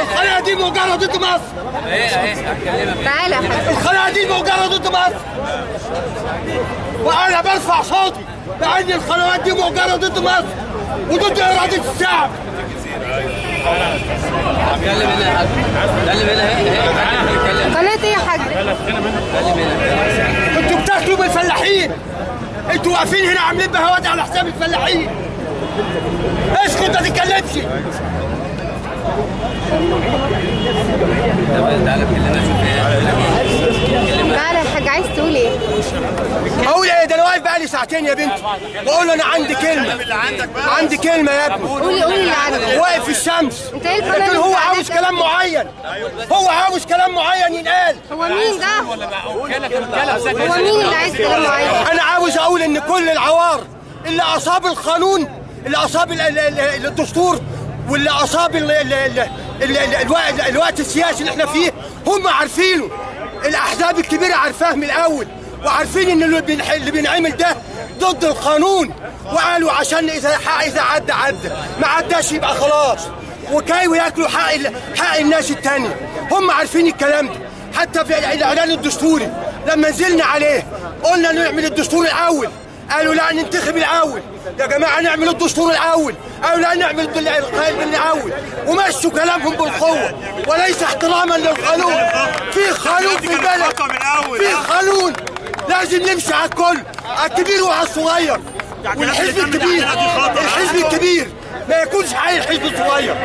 القناه دي موجهه ضد مصر تعالى يا حاج القناه دي موجهه ضد مصر وأنا برفع صوتي بان القنوات دي موجهه ضد مصر وضد اراده الشعب اتكلم هنا يا حاج اتكلم هنا اتكلم قناة إيه يا حاج أنتوا بتاكلوا بالفلاحين أنتوا واقفين هنا عاملين بهوات على حساب الفلاحين اسكت ما تتكلمش تعالى إيه عايز تقول إيه؟ أقول إيه؟ ده أنا واقف بقالي ساعتين يا بنتي بقول له أنا عندي كلمة. عندي كلمة يا ابني. قولي قولي اللي عندك. واقف في الشمس. انت إيه اللي هو عاوز كلام معين. هو عاوز كلام معين ينقال. هو مين ده؟ هو مين اللي عايز كلام معين؟ أنا عاوز أقول إن كل العوار اللي أصاب القانون اللي أصاب ال- ال- ال- الدستور واللي اصاب ال- ال- ال- ال- ال- الوقت- السياسي اللي إحنا فيه هم عارفينه. الأحزاب الكبيرة عارفاه من الأول وعارفين إن اللي بينعمل ده ضد القانون. وقالوا عشان إذا حق إذا عدى عدى. ما عداش يبقى خلاص. وكانوا ياكلوا حق حق الناس التانية. هم عارفين الكلام ده. حتى في الإعلان الدستوري لما نزلنا عليه قلنا نعمل الدستور الأول. قالوا لا ننتخب الأول يا جماعة نعمل الدستور الأول قالوا لا نعمل القائد الأول ومشوا كلامهم بالقوة. وليس احتراما للقانون. في قانون في البلد. في قانون. لازم نمشي على الكل. على الكبير وعلى الصغير. والحزب الكبير. الحزب الكبير ما يكونش عايل الحزب الصغير.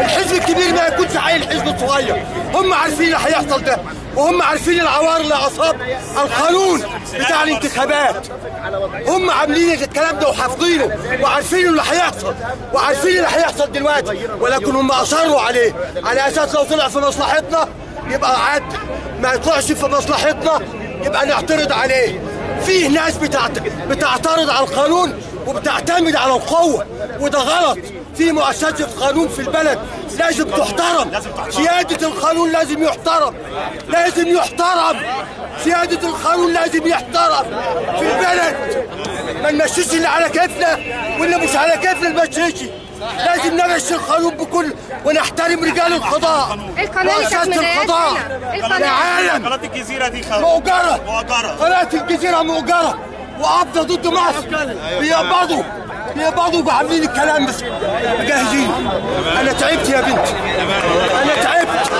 الحزب الكبير ما يكونش عايل الحزب الصغير. هم عارفين اللي هيحصل ده. وهم عارفين العوار اللي اصاب القانون بتاع الانتخابات. هم عاملين الكلام ده وحافظينه وعارفين اللي هيحصل وعارفين اللي هيحصل دلوقتي. ولكن هم أصروا عليه. على أساس لو طلع في مصلحتنا يبقى عد ما يطلعش في مصلحتنا يبقى نعترض عليه. فيه ناس بتعت... بتعترض على القانون وبتعتمد على القوة وده غلط. في مؤسسة قانون في البلد لازم تحترم. سيادة القانون لازم يحترم. لازم يحترم. سيادة القانون لازم يحترم. في البلد ما نمشيش اللي على كيفنا واللي مش على كيفنا نمشيش. لازم نمشي القانون بكل ونحترم رجال القضاء. مضايقاك القضاء؟ العالم. قناة الجزيرة دي خلاص. مؤجرة. مؤجرة. قناة الجزيرة مؤجرة. وقبضة ضد مصر. بيقبضوا. بيقبضوا وعاملين الكلام بس. جاهزين أنا تعبت يا بنتي أنا تعبت.